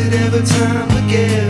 it every time again?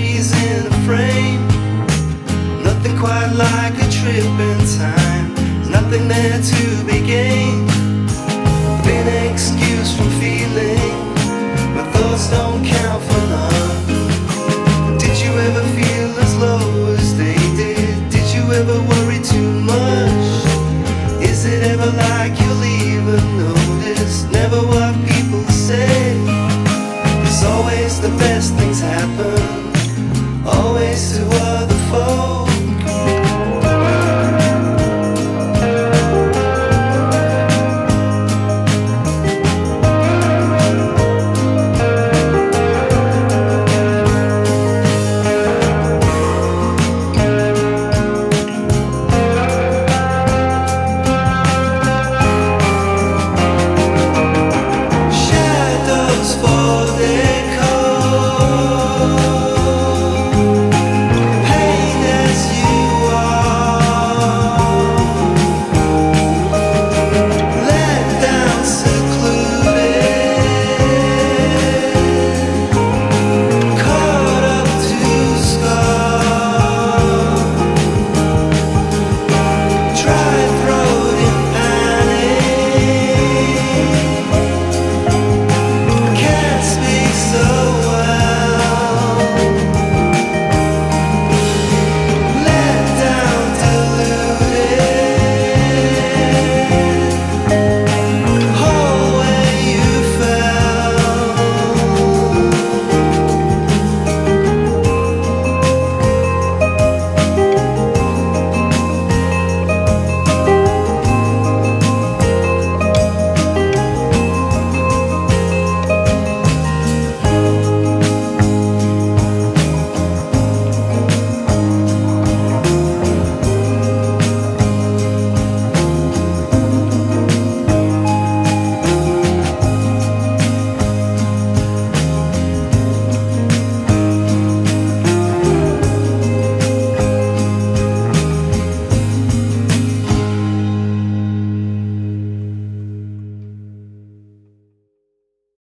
memories in a frame. Nothing quite like a trip in time. Nothing there to be gained. place to